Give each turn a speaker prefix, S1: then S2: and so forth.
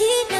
S1: You.